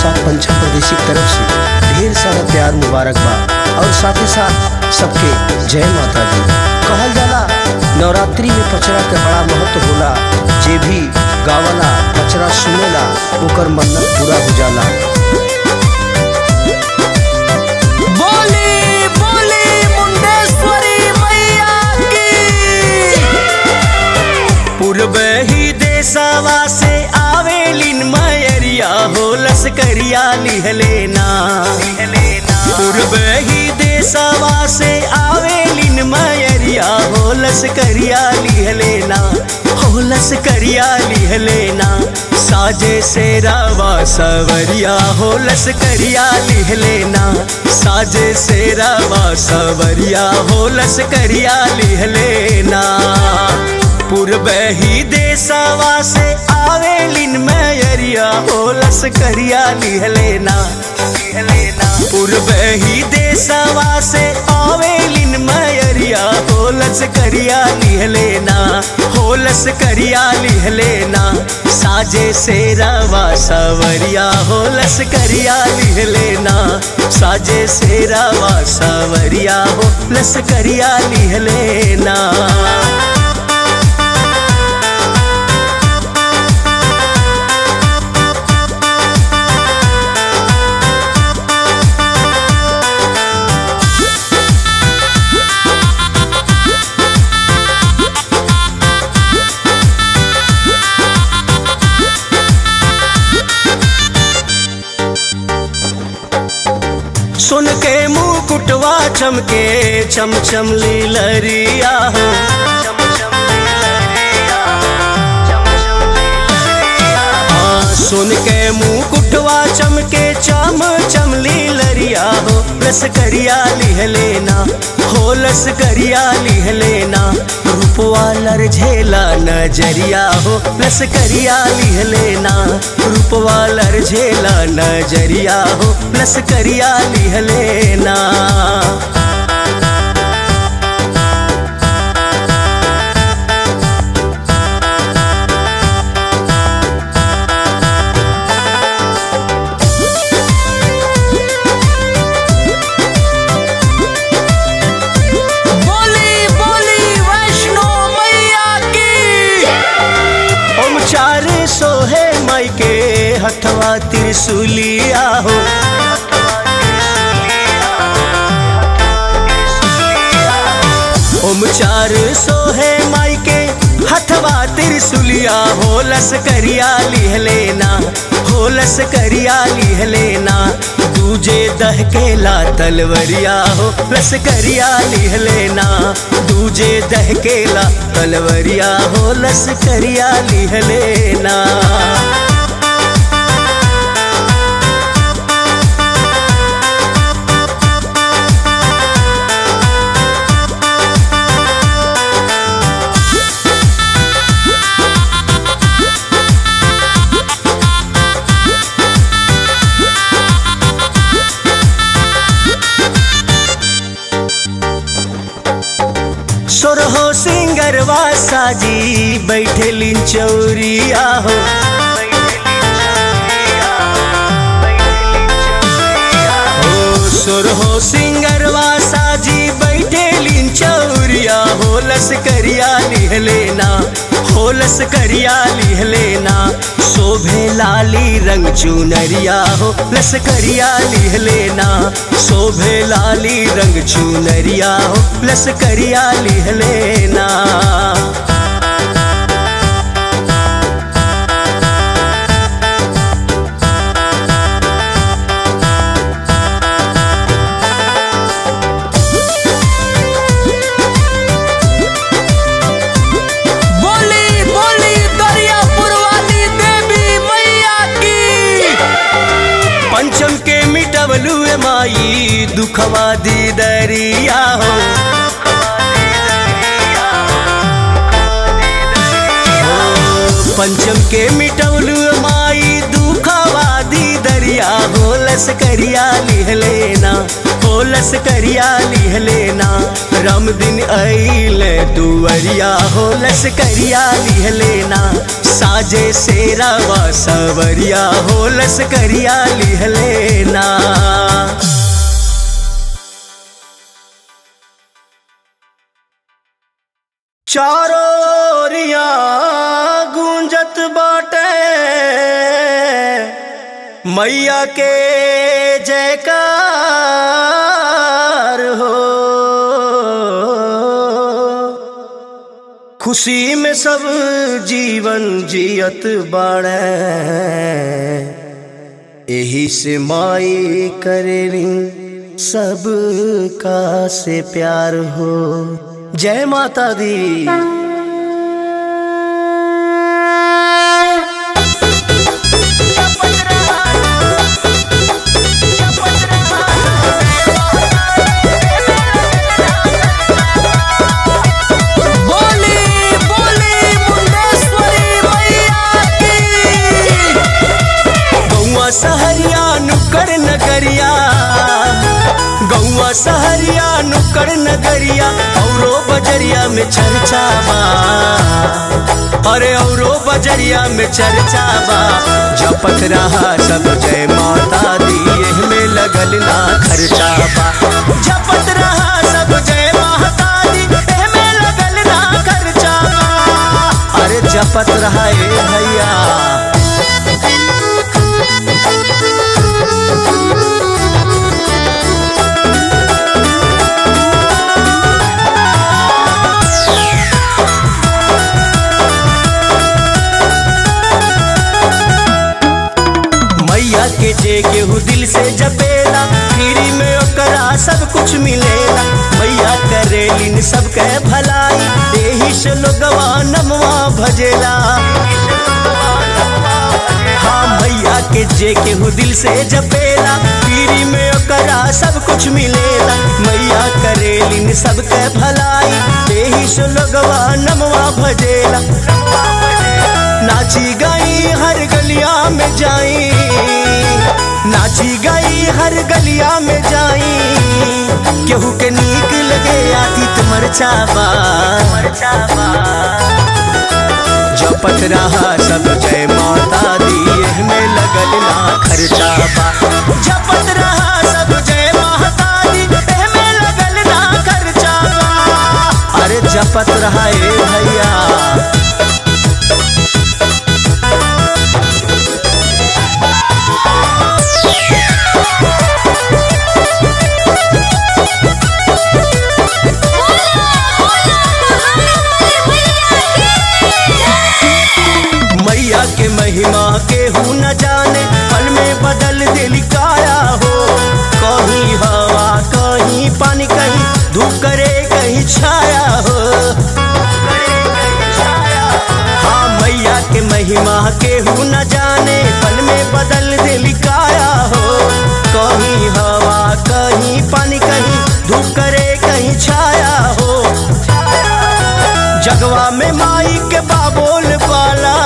साथ पंचम प्रदेशी की तरफ़ से ढेर सारा प्यार मुबारक बा और साथ ही साथ सबके जय माता दी। कहल जाला नवरात्रि में पचरा के बड़ा महत्व होला जे भी गावला पचरा सुनेला ओकर मन्नत पूरा हो जाला। बोली बोली मुंडेश्वरी मैया की। पूर्व ही देशवा से मयरिया हो लसकरिया लिहलेना पूर्व ही देशवा से आवेलिन मयरिया हो लसकरिया लिहलेना हो लसकरिया लिहलेना साजे से रावा सवरिया हो लसकरिया लिहलेना साजे से रावा सवरिया हो लसकरिया लिहलेना पूर्व ही देशवा से आवेलिन मैरिया हो लसकरिया लिहलेना पूर्व ही देशवा से आवेलिन मैरिया हो लसकरिया लिहलेना हो लसकरिया लिहलेना साजे से रवा सवरिया हो लसकरिया लिहलेना साजे से रवा सवरिया हो लसकरिया लिहलेना सुन मुकुटवा चमके चम चम लीलरिया। हो हाँ, सुन के मुँह कुटवा चमके चम चम लीलरिया। हो लस करिया लिह लेना हो लस करिया लिह लेना। रूपवा लर झेला नज़रिया हो, प्लस करिया लिह लेना। रूपवालर झेला नज़रिया हो, प्लस करिया लिह लेना। त्रिशूलिया हो। ओम चार सोहे माई के हथवा त्रिशूलिया हो लस करिया लिह लेना, हो लस करिया लिह लेना। दूजे दह के ला तलवरिया हो लस करिया लिह लेना। दूजे दह के ला तलवरिया हो लस करिया लिह लेना। बैठे लिंचौरिया हो। ओ सोरहो सिंगरवा साजी बैठे लिंचौरिया हो। लस करिया लिह लेना, हो लस करिया लिह लेना। शोभे लाली रंग चुनरिया हो। लस करिया लिह लेना, शोभे लाली रंग चुनरिया हो। लस करिया लिह लेना। दी दरिया हो। पंचम के मिटवलू ए माई दुखवा दी दरिया हो। लस करिया लिह लेना, हो होलस करिया लिह लेना। राम दिन अइले दुवरिया होलस करिया लिह लेना, साजे सेरा व सवरिया होलस करिया लिह लेना। चारों ओरिया गूंजत बाटे। मैया के जयकार हो। खुशी में सब जीवन जियत बाड़े यही से माई करेली सब का से प्यार हो। जय माता दी। सहरिया नुक्कड़ नगरिया। सहरिया नुक्कड़ नगरिया। औरो बजरिया में चर्चा बा। अरे औरो बजरिया में चर्चा बा। जपत रहा सब जय माता दी में लगल ना कुछ मिलेला मैया करेलिन सबके भलाई। एही से लोगवा नमवा भजेला। हाँ मैया के जे केहू दिल से जपेला। फ्री में ओकरा सब कुछ मिलेला। मैया करेलिन सबके भलाई। एही से लोगवा नमवा भजेला। नाची गई हर गलिया में जाई। नाची गई हर गलिया में जाई। केहू के नीक लगे आती तुमर चाबा। जपत रहा सब जय माता दी में लगल ना खर्चा जपत रहा सब जय माता दी में लगल ना खर्चा बा अरे जपत रहा ए भैया न पल में बदल दिल काया हो। कहीं हवा, कहीं पानी, कहीं धूप करे, कहीं छाया हो। जगवा में माई के बाबोल वाला,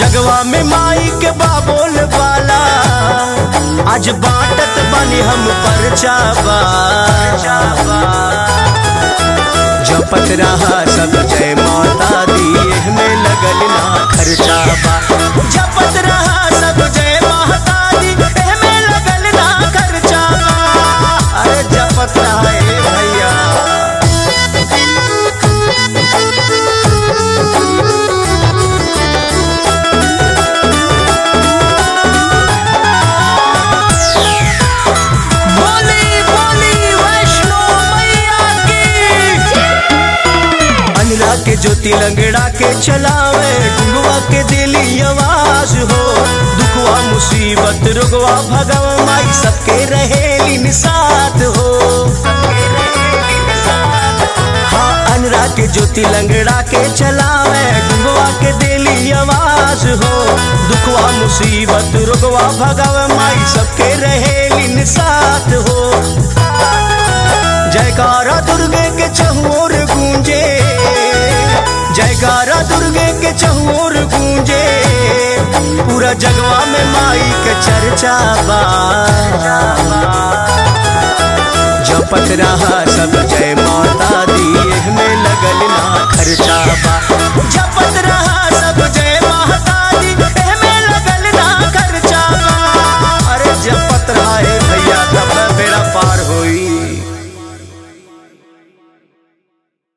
जगवा में माई के बाबोल वाला। आज बाटत बनी हम पर चाबा। जपत रहा सब जय माता दी, एह में लगल ना खर्चा बा जपत रहा सब जय एह में लगल ना खर्चा अरे जपत रहा लंगड़ा के चलावे गुंगवा के दिली आवाज़ हो। दुखवा, मुसीबत, रुगवा, भगवा माई सबके रहेलिन साथ हो। हाँ अनरा के ज्योति लंगड़ा के चलावे गुंगवा के दिली आवाज़ हो। दुखवा, मुसीबत, रुगवा, भगवा माई सबके रहेलिन साथ हो। जयकारा जयकारा दुर्गे के चहुओर गूंजे। पूरा जगवा में माई के चर्चा बा। जपत रहा सब जय माता दी में लगल ना खर्चा बा। जपत रहा